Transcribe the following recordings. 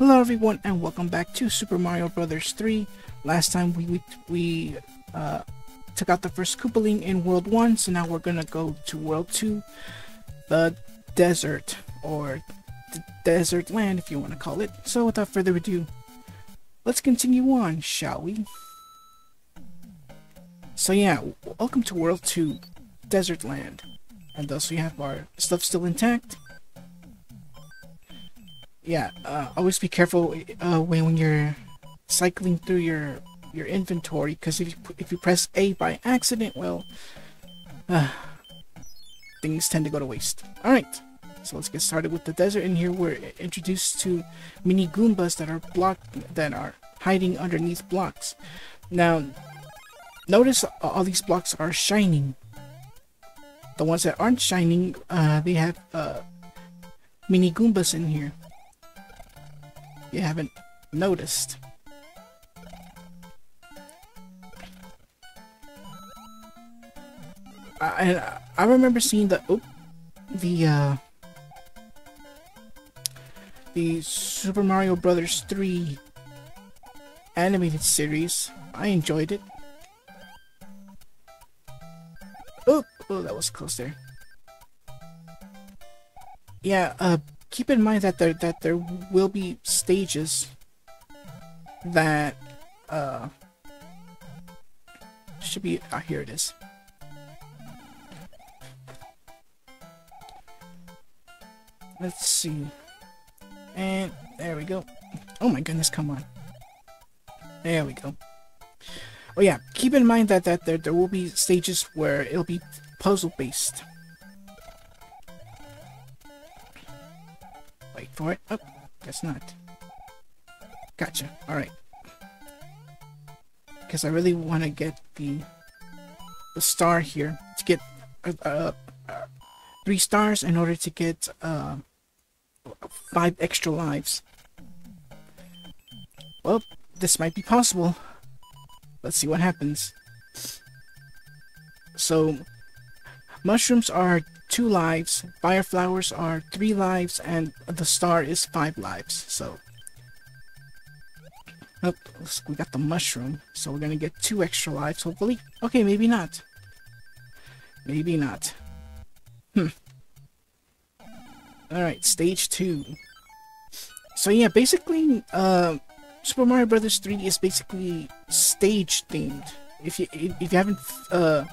Hello everyone and welcome back to Super Mario Brothers 3. Last time we we, we uh, took out the first Koopaling in World 1, so now we're gonna go to World 2, the desert, or the desert land if you want to call it. So without further ado, let's continue on, shall we? So yeah, welcome to World 2, Desert Land. And thus we have our stuff still intact yeah, uh, always be careful uh, when when you're cycling through your your inventory because if you if you press A by accident, well, uh, things tend to go to waste. All right, so let's get started with the desert. And here we're introduced to mini Goombas that are blocked that are hiding underneath blocks. Now, notice all these blocks are shining. The ones that aren't shining, uh, they have uh, mini Goombas in here you haven't noticed. I, I remember seeing the oh, the uh, the Super Mario Brothers 3 animated series. I enjoyed it. Oh, oh, that was close there. Yeah, uh, keep in mind that there that there will be stages that uh should be ah, here it is. Let's see. And there we go. Oh my goodness come on. There we go. Oh yeah keep in mind that that there, there will be stages where it'll be puzzle for it? Oh, guess not. Gotcha. Alright. Because I really want to get the the star here to get uh, uh, uh, three stars in order to get uh, five extra lives. Well, this might be possible. Let's see what happens. So, mushrooms are two lives, fire flowers are three lives, and the star is five lives. So, oh, we got the mushroom, so we're gonna get two extra lives, hopefully. Okay, maybe not. Maybe not. Hmm. Alright, stage two. So yeah, basically, uh, Super Mario Brothers 3 is basically stage themed. If you if you haven't uh,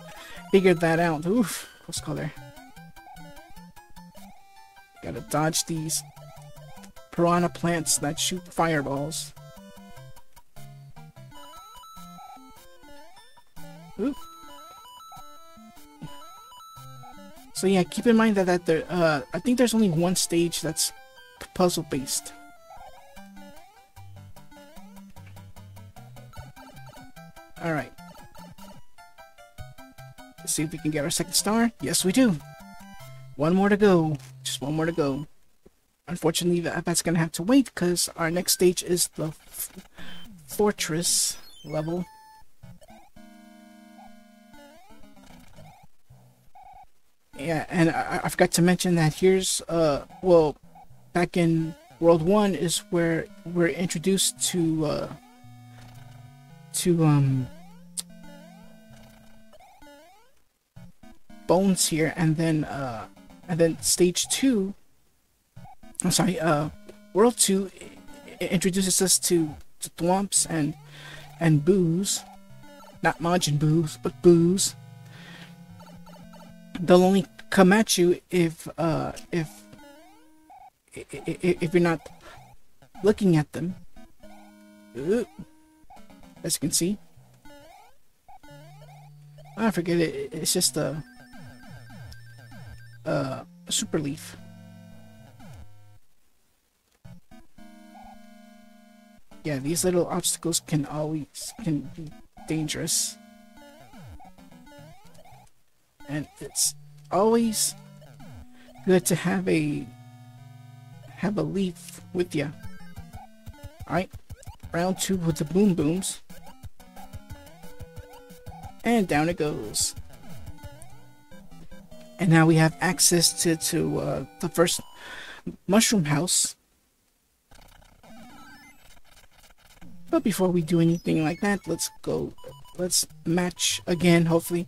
figured that out, oof, call there. Gotta dodge these piranha plants that shoot fireballs. Oop. So yeah, keep in mind that, that there, uh, I think there's only one stage that's puzzle based. Alright. Let's see if we can get our second star. Yes, we do. One more to go. Just one more to go. Unfortunately, that's gonna have to wait because our next stage is the fortress level. Yeah, and I, I forgot to mention that here's, uh, well, back in World 1 is where we're introduced to, uh, to, um, Bones here, and then, uh, and then stage two, I'm sorry, uh, world two introduces us to, to Thwomps and and Boos, not Majin Buus, but Boos. They'll only come at you if uh if if, if you're not looking at them. As you can see. I forget it. It's just a uh, super leaf. Yeah, these little obstacles can always can be dangerous. And it's always good to have a have a leaf with you. Alright, round two with the boom booms. And down it goes. And now we have access to, to uh, the first mushroom house. But before we do anything like that, let's go. Let's match again. Hopefully,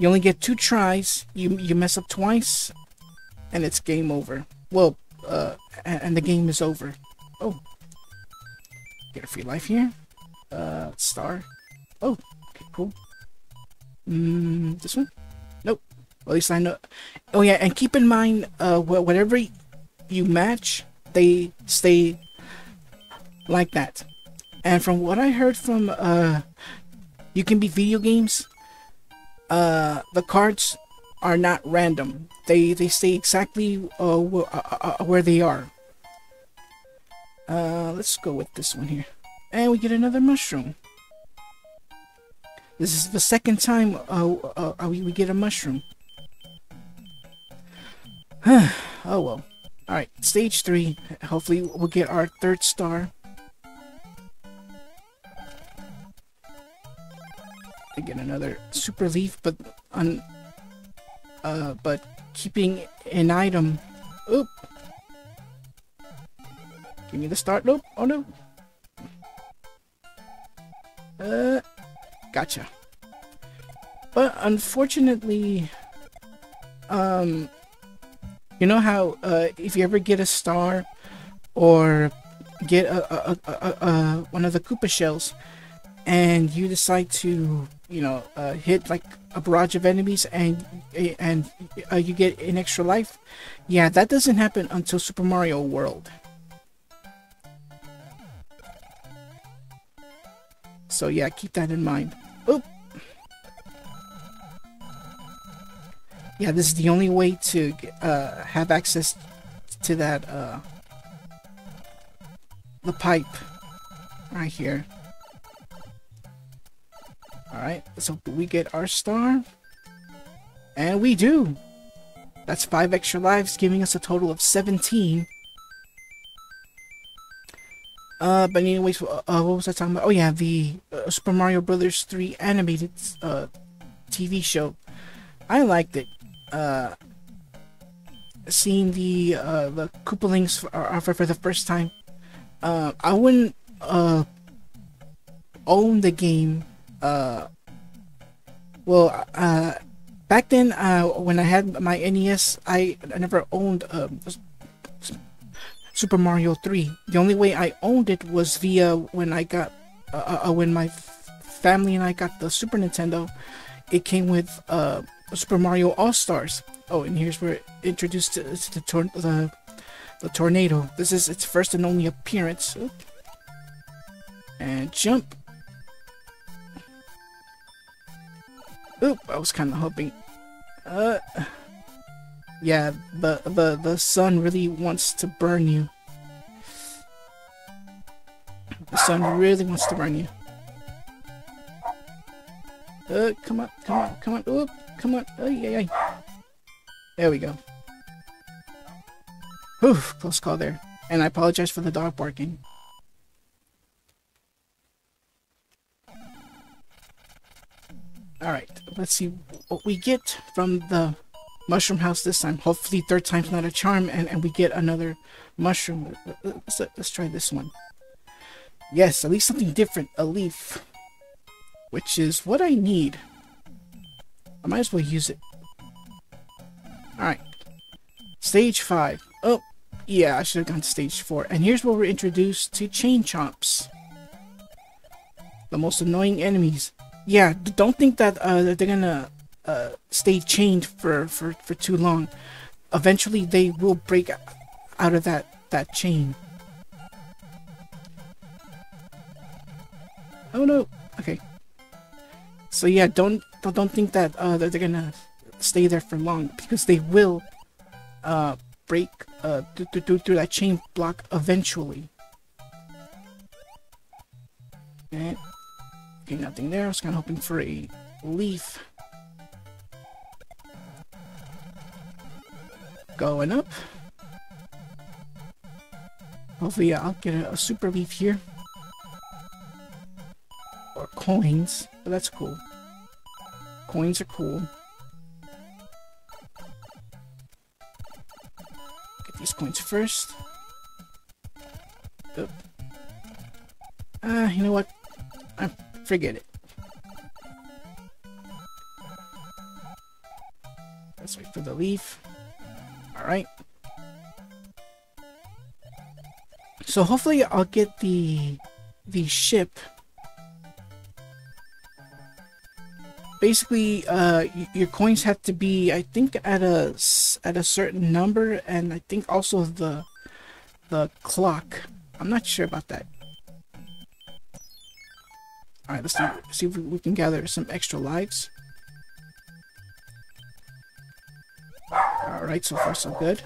you only get two tries. You you mess up twice, and it's game over. Well, uh, and the game is over. Oh, get a free life here. Uh, star. Oh, okay, cool. Mm, this one? At least I know. Oh yeah, and keep in mind, uh, whatever you match, they stay like that. And from what I heard from uh, you can be video games, uh, the cards are not random. They they stay exactly uh, wh uh, uh, where they are. Uh, let's go with this one here, and we get another mushroom. This is the second time uh, uh, uh we get a mushroom. oh well. Alright, stage three. Hopefully we'll get our third star. Get another super leaf, but on uh but keeping an item. Oop. Give me the start. Nope. Oh no. Uh Gotcha. But unfortunately, um, you know how uh, if you ever get a star or get a, a, a, a, one of the Koopa shells and you decide to, you know, uh, hit like a barrage of enemies and and uh, you get an extra life, yeah, that doesn't happen until Super Mario World. So yeah, keep that in mind. Oop. Yeah, this is the only way to uh, have access to that, uh, the pipe right here. Alright, so we get our star. And we do! That's 5 extra lives, giving us a total of 17. Uh, but anyways, uh, uh, what was I talking about? Oh yeah, the uh, Super Mario Brothers 3 animated uh, TV show. I liked it. Uh, seeing the uh, the Koopalings for, uh, for, for the first time. Uh, I wouldn't uh, own the game. Uh, well, uh, back then, uh, when I had my NES, I, I never owned uh, Super Mario 3. The only way I owned it was via when I got, uh, uh, when my family and I got the Super Nintendo. It came with uh, Super Mario All Stars. Oh, and here's where it introduced to, to the, tor the the tornado. This is its first and only appearance. And jump. Oop! I was kind of hoping. Uh yeah, the the the sun really wants to burn you. The sun really wants to burn you. Uh, come on, come on, come on, oop, come on, oh yeah. There we go. Whew, close call there. And I apologize for the dog barking. Alright, let's see what we get from the mushroom house this time. Hopefully third time's not a charm and, and we get another mushroom. Let's, let's try this one. Yes, at least something different. A leaf. Which is what I need. I might as well use it. Alright. Stage 5. Oh, yeah, I should have gone to stage 4. And here's where we're introduced to Chain Chomps. The most annoying enemies. Yeah, don't think that uh, they're gonna uh, stay chained for, for, for too long. Eventually, they will break out of that, that chain. Oh no! Okay. So yeah, don't don't think that uh, that they're gonna stay there for long because they will uh, break uh, through, through, through that chain block eventually. Okay. Okay, nothing there. I was kind of hoping for a leaf. Going up. Hopefully I'll get a, a super leaf here. Or coins. But that's cool. Coins are cool. Get these coins first. Oop. Uh, you know what? I forget it. Let's wait for the leaf. Alright. So hopefully I'll get the the ship. Basically, uh, your coins have to be, I think, at a at a certain number, and I think also the the clock. I'm not sure about that. Alright, let's see, see if we can gather some extra lives. Alright, so far so good.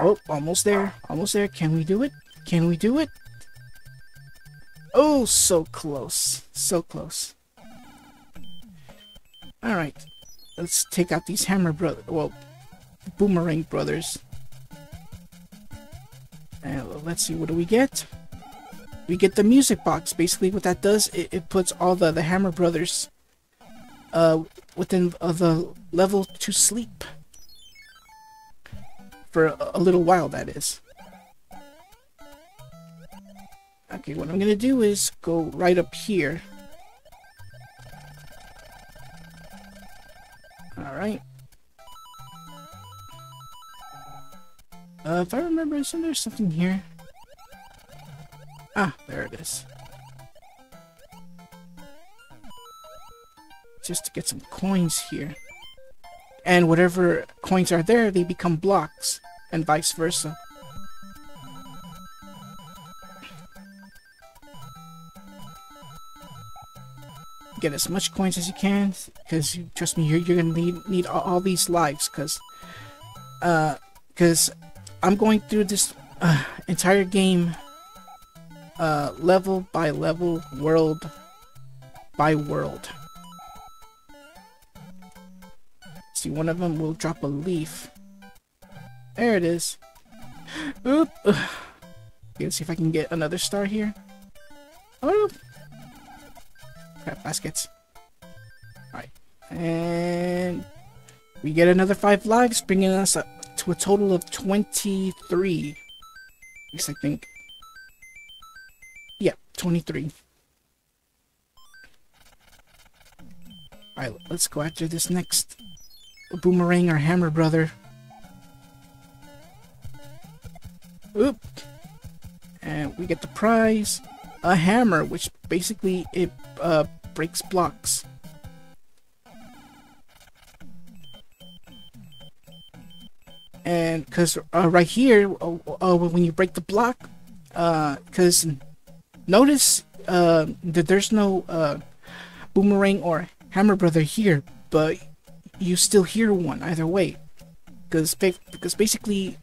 Oh, almost there. Almost there. Can we do it? Can we do it? Oh, so close. So close. Alright. Let's take out these Hammer Brothers. Well, Boomerang Brothers. And let's see, what do we get? We get the music box. Basically, what that does, it, it puts all the, the Hammer Brothers uh, within uh, the level to sleep. For a, a little while, that is. Okay, what I'm gonna do is go right up here. Alright. Uh, if I remember, isn't there something here? Ah, there it is. Just to get some coins here. And whatever coins are there, they become blocks, and vice versa. Get as much coins as you can, because trust me, you're, you're gonna need, need all, all these lives, because uh, because I'm going through this uh, entire game uh, level by level, world by world. See, one of them will drop a leaf. There it is. Oop. Let's see if I can get another star here. Oh, crap baskets. Alright. And we get another five lives, bringing us up to a total of 23. At least I think. Yeah, 23. Alright, let's go after this next boomerang or hammer brother. Oop. And we get the prize. A hammer, which basically it uh, breaks blocks. and because uh, right here, uh, uh, when you break the block, because uh, notice uh, that there's no boomerang or hammer brother here, but you still hear one either way, because because basically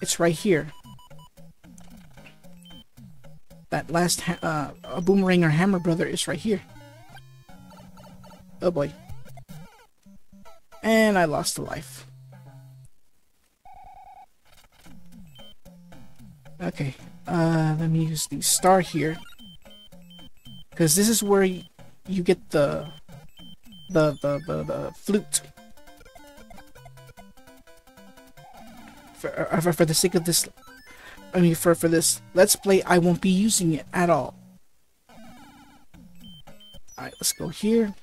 it's right here. That last uh, a boomerang or hammer brother is right here. Oh boy. And I lost a life. Okay, uh, let me use the star here. Because this is where you get the, the, the, the, the flute. For, uh, for, for the sake of this, I mean, for, for this Let's Play, I won't be using it at all. Alright, let's go here.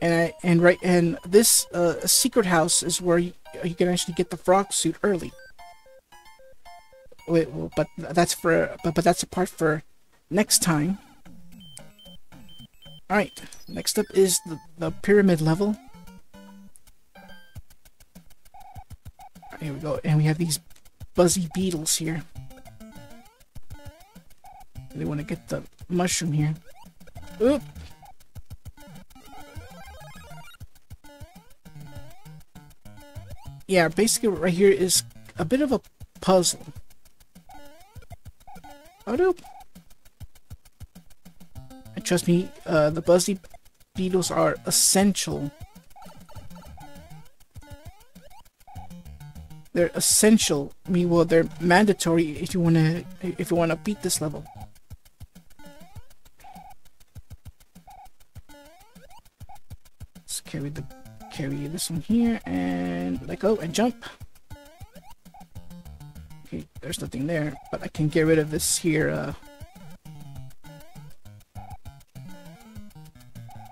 And I, and right, and this, uh, secret house is where you, you can actually get the frog suit early. Wait, but that's for but but that's a part for next time. All right, next up is the the pyramid level. Right, here we go, and we have these buzzy beetles here. They want to get the mushroom here. Oop. Yeah, basically right here is a bit of a puzzle. Oh no! And trust me, uh, the Buzzy Beetles are essential. They're essential. I mean, well, they're mandatory if you wanna if you wanna beat this level. Let's carry the carry this one here and let go and jump. Okay, there's nothing there, but I can get rid of this here, uh...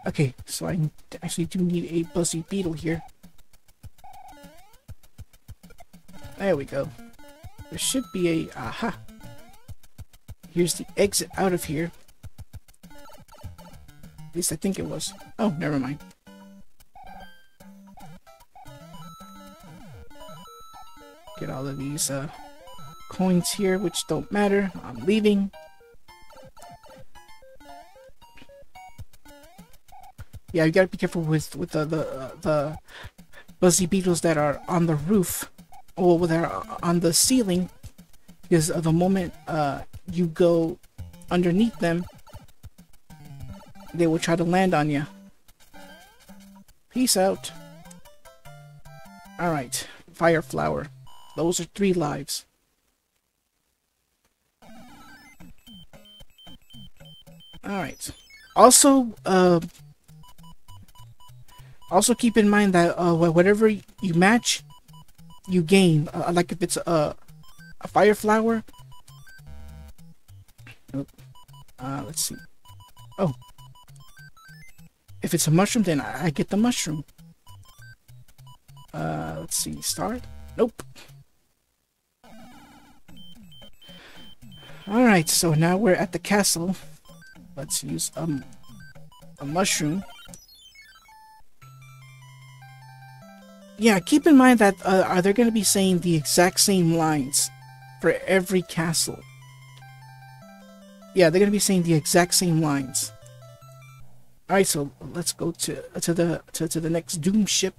Okay, so I actually do need a Buzzy Beetle here. There we go. There should be a... Aha! Here's the exit out of here. At least I think it was. Oh, never mind. Get all of these uh, coins here, which don't matter. I'm leaving. Yeah, you gotta be careful with with the the uh, the buzzy beetles that are on the roof, or that are on the ceiling, because the moment uh, you go underneath them, they will try to land on you. Peace out. Alright, Fire Flower. Those are three lives. Alright. Also, uh, also keep in mind that uh, whatever you match, you gain. Uh, like if it's a, a fire flower. Uh, let's see. Oh, if it's a mushroom, then I, get the mushroom. Uh, let's see. Start? Nope. Alright, so now we're at the castle. Let's use um, a mushroom. Yeah, keep in mind that uh, are they going to be saying the exact same lines for every castle? Yeah, they're going to be saying the exact same lines. All right, so let's go to to the to, to the next Doom ship.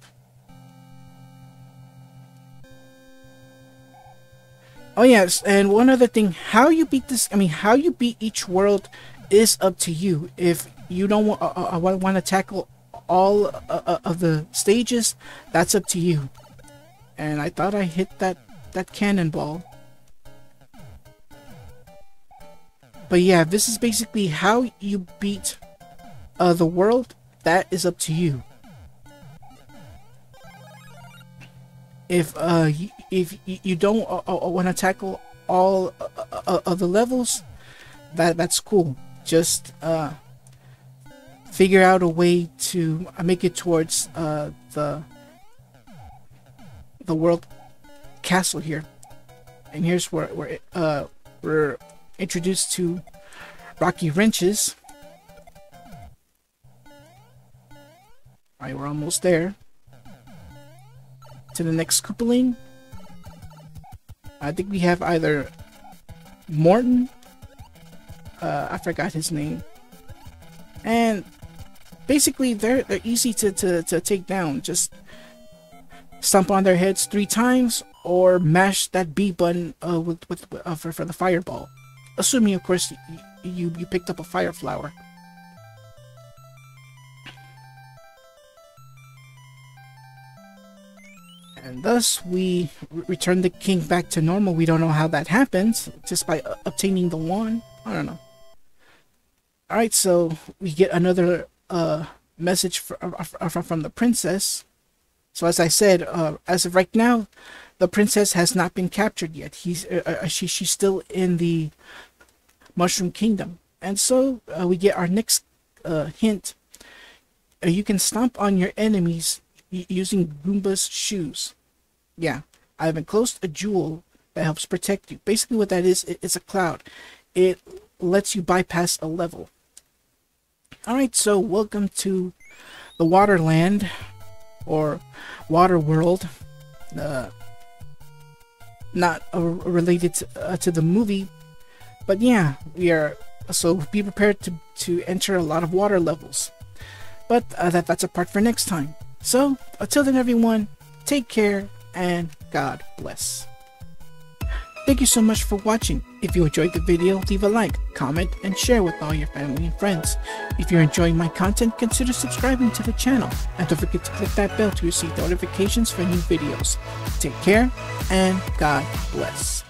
Oh yes, and one other thing, how you beat this, I mean, how you beat each world is up to you. If you don't want, uh, uh, want to tackle all uh, uh, of the stages, that's up to you. And I thought I hit that, that cannonball. But yeah, this is basically how you beat uh, the world, that is up to you. If uh, if you don't uh, uh, want to tackle all uh, uh, of the levels, that that's cool. Just uh, figure out a way to make it towards uh, the the world castle here. And here's where, where uh, we're introduced to Rocky Wrenches. Alright, we're almost there. To the next Koopaling. I think we have either Morton, uh, I forgot his name, and basically they're they're easy to, to, to take down. Just stomp on their heads three times or mash that B button uh, with with uh, for, for the fireball. Assuming, of course, you you picked up a fire flower. And thus, we return the king back to normal. We don't know how that happens, just by uh, obtaining the wand. I don't know. Alright, so we get another uh, message for, uh, from the princess. So as I said, uh, as of right now, the princess has not been captured yet. He's uh, uh she she's still in the Mushroom Kingdom, and so uh, we get our next uh, hint. Uh, you can stomp on your enemies using Goomba's shoes. Yeah, I've enclosed a jewel that helps protect you. Basically what that is, it's a cloud. It lets you bypass a level. Alright, so welcome to the Waterland, or Water World. Uh, not uh, related to, uh, to the movie, but yeah, we are, so be prepared to, to enter a lot of water levels. But uh, that, that's a part for next time. So, until then everyone, take care and God bless. Thank you so much for watching. If you enjoyed the video, leave a like, comment, and share with all your family and friends. If you're enjoying my content, consider subscribing to the channel. And don't forget to click that bell to receive notifications for new videos. Take care, and God bless.